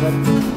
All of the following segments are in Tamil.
that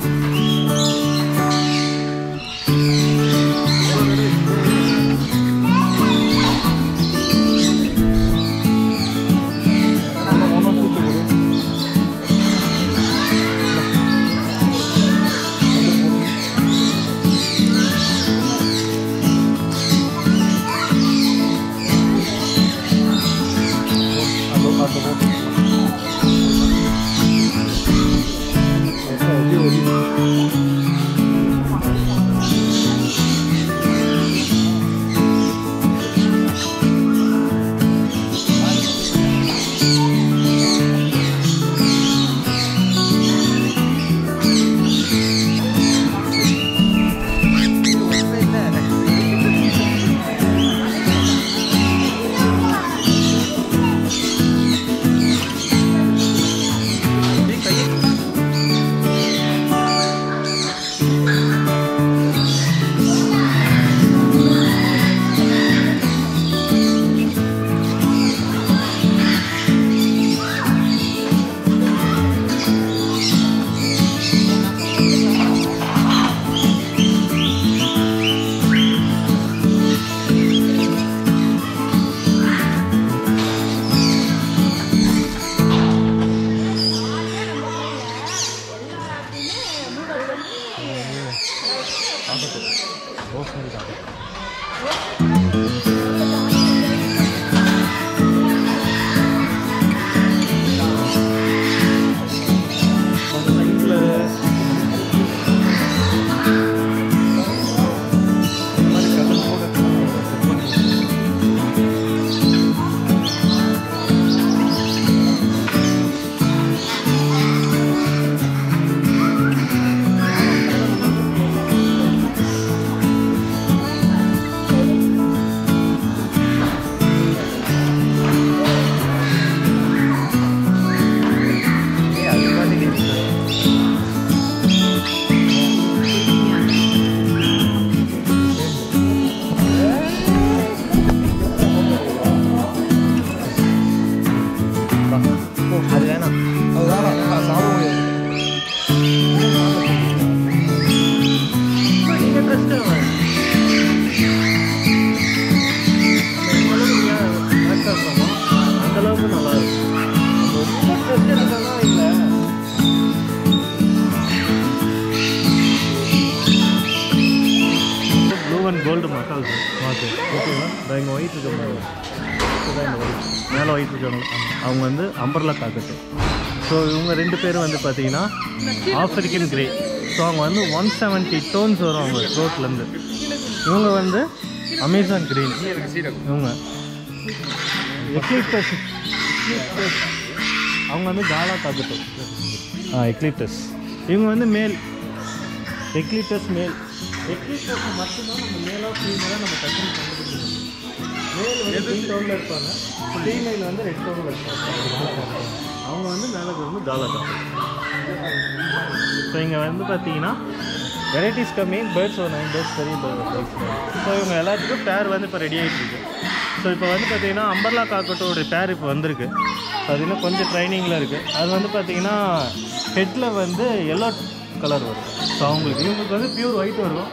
கோல்டு மசால் மாற்று ஓகேங்களா இந்த இங்கே ஒயிட் இருக்க மாதிரி இந்த ஒயிட் மேலே ஒயிட் இருக்காங்க அவங்க வந்து அம்பர்லா காக்கட்டு ஸோ இவங்க ரெண்டு பேரும் வந்து பார்த்தீங்கன்னா ஆஃப்ரிக்கன் கிரே ஸோ அவங்க வந்து ஒன் செவன்ட்டி டோன்ஸ் வரும் அவங்க ரோட்லேருந்து இவங்க வந்து அமேசான் கிரீன் இவங்க. எக்லிப்டஸ் அவங்க வந்து காலா காக்கட்டு ஆ எக்லிப்டஸ் இவங்க வந்து மேல் எக்லிப்டஸ் மேல் எக்லிப்டஸ் மட்டும்தான் நம்ம மேலாக ஃபீமேலாக நம்ம டக்குனு கண்டுபிடிக்கணும். மேல் வந்து க்ரீன் டவுனில் இருப்பாங்க. ஃபீமேல் வந்து ரெட் டவுனில் இருப்பாங்க. அவங்க வந்து மேலே வந்து டாலர் ஸோ இங்கே வந்து பார்த்தீங்கன்னா வெரைட்டிஸ் கம்மி பேர்ட்ஸ் ஒரு நைன் பேர்ட்ஸ் பெரிய பேர்ட்ஸ் ஸோ இவங்க எல்லாத்துக்கும் பேர் வந்து இப்போ ரெடி ஆகிட்டு இருக்கு. ஸோ இப்போ வந்து பார்த்தீங்கன்னா அம்பர்லா காக்கட்டோட பேர் இப்போ வந்திருக்கு. அது இன்னும் கொஞ்சம் ட்ரைனிங்கில் இருக்குது அது வந்து பார்த்தீங்கன்னா ஹெட்டில் வந்து எல்லோ கலர் வரும். ஸோ அவங்களுக்கு இவங்களுக்கு வந்து பியூர் ஒயிட் வரும்.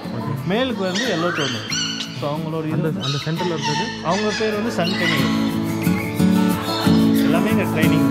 மேலுக்கு வந்து எல்லோ டோன் வரும். ஸோ அவங்களோட இது அந்த சென்டரில் இருக்கிறது அவங்க பேர் வந்து சன் கனி எல்லாமே இங்கே ட்ரைனிங்